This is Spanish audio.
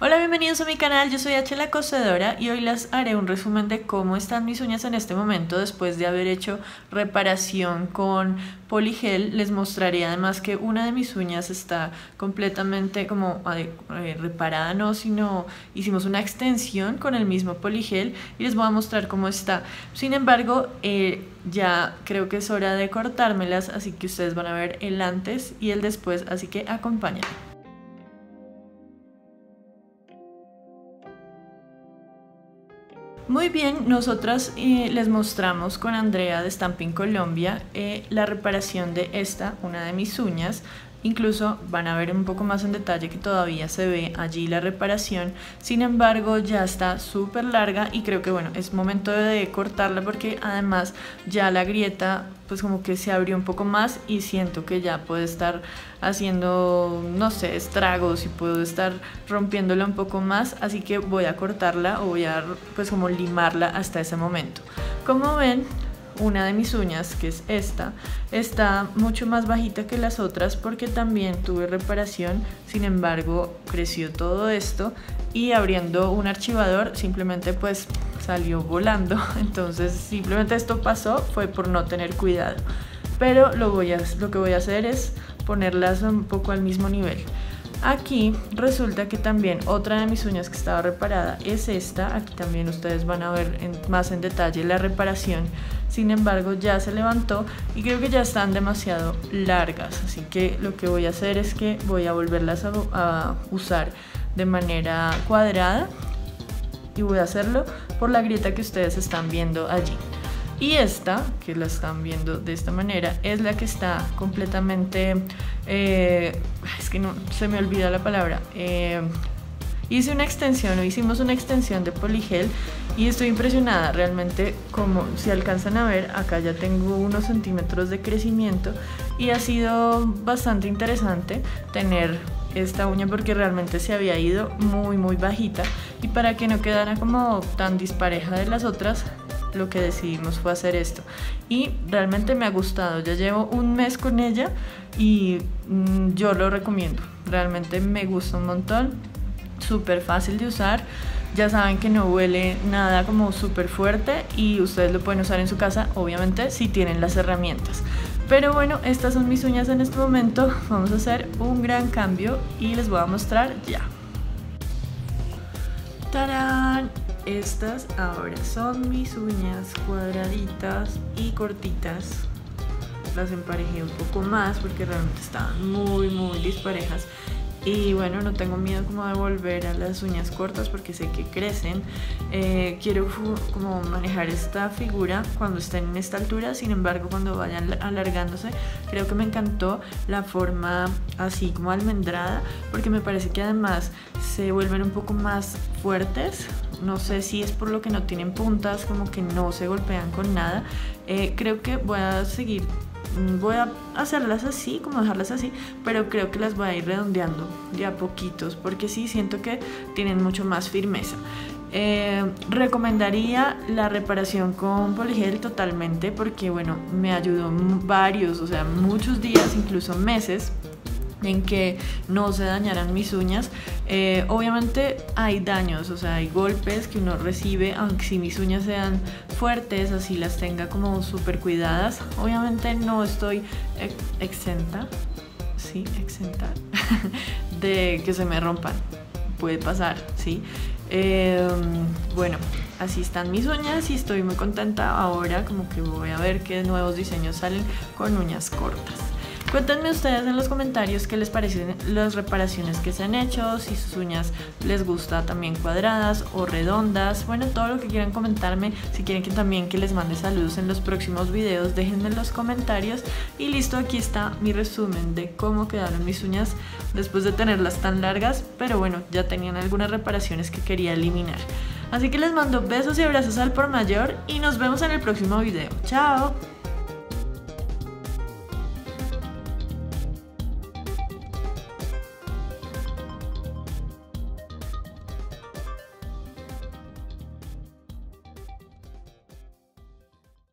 Hola, bienvenidos a mi canal, yo soy H la y hoy les haré un resumen de cómo están mis uñas en este momento después de haber hecho reparación con poligel. Les mostraré además que una de mis uñas está completamente como eh, reparada, no, sino hicimos una extensión con el mismo poligel y les voy a mostrar cómo está. Sin embargo, eh, ya creo que es hora de cortármelas, así que ustedes van a ver el antes y el después, así que acompáñenme. Muy bien, nosotras eh, les mostramos con Andrea de Stamping Colombia eh, la reparación de esta, una de mis uñas. Incluso van a ver un poco más en detalle que todavía se ve allí la reparación. Sin embargo, ya está súper larga y creo que bueno, es momento de cortarla porque además ya la grieta pues como que se abrió un poco más y siento que ya puede estar haciendo, no sé, estragos y puedo estar rompiéndola un poco más. Así que voy a cortarla o voy a pues como limarla hasta ese momento. Como ven, una de mis uñas, que es esta, está mucho más bajita que las otras porque también tuve reparación, sin embargo creció todo esto y abriendo un archivador simplemente pues salió volando, entonces simplemente esto pasó fue por no tener cuidado, pero lo, voy a, lo que voy a hacer es ponerlas un poco al mismo nivel. Aquí resulta que también otra de mis uñas que estaba reparada es esta. Aquí también ustedes van a ver más en detalle la reparación. Sin embargo ya se levantó y creo que ya están demasiado largas. Así que lo que voy a hacer es que voy a volverlas a usar de manera cuadrada. Y voy a hacerlo por la grieta que ustedes están viendo allí. Y esta, que la están viendo de esta manera, es la que está completamente, eh, es que no se me olvida la palabra, eh, hice una extensión, o hicimos una extensión de poligel y estoy impresionada realmente como si alcanzan a ver, acá ya tengo unos centímetros de crecimiento y ha sido bastante interesante tener esta uña porque realmente se había ido muy muy bajita y para que no quedara como tan dispareja de las otras lo que decidimos fue hacer esto. Y realmente me ha gustado, ya llevo un mes con ella y mm, yo lo recomiendo. Realmente me gusta un montón, súper fácil de usar. Ya saben que no huele nada como súper fuerte y ustedes lo pueden usar en su casa, obviamente, si tienen las herramientas. Pero bueno, estas son mis uñas en este momento. Vamos a hacer un gran cambio y les voy a mostrar ya. ¡Tarán! Estas ahora son mis uñas cuadraditas y cortitas. Las emparejé un poco más porque realmente estaban muy muy disparejas. Y bueno, no tengo miedo como de volver a las uñas cortas porque sé que crecen. Eh, quiero como manejar esta figura cuando estén en esta altura, sin embargo cuando vayan alargándose, creo que me encantó la forma así como almendrada porque me parece que además se vuelven un poco más fuertes no sé si es por lo que no tienen puntas, como que no se golpean con nada. Eh, creo que voy a seguir, voy a hacerlas así, como dejarlas así, pero creo que las voy a ir redondeando de a poquitos, porque sí siento que tienen mucho más firmeza. Eh, recomendaría la reparación con poligel totalmente porque bueno me ayudó varios o sea muchos días incluso meses en que no se dañaran mis uñas. Eh, obviamente hay daños, o sea, hay golpes que uno recibe, aunque si mis uñas sean fuertes, así las tenga como súper cuidadas. Obviamente no estoy exenta, sí, exenta, de que se me rompan. Puede pasar, sí. Em, bueno, así están mis uñas y estoy muy contenta ahora como que voy a ver qué nuevos diseños salen con uñas cortas. Cuéntenme ustedes en los comentarios qué les parecen las reparaciones que se han hecho, si sus uñas les gusta también cuadradas o redondas, bueno, todo lo que quieran comentarme, si quieren que también que les mande saludos en los próximos videos, déjenme en los comentarios y listo, aquí está mi resumen de cómo quedaron mis uñas después de tenerlas tan largas, pero bueno, ya tenían algunas reparaciones que quería eliminar. Así que les mando besos y abrazos al por mayor y nos vemos en el próximo video. ¡Chao!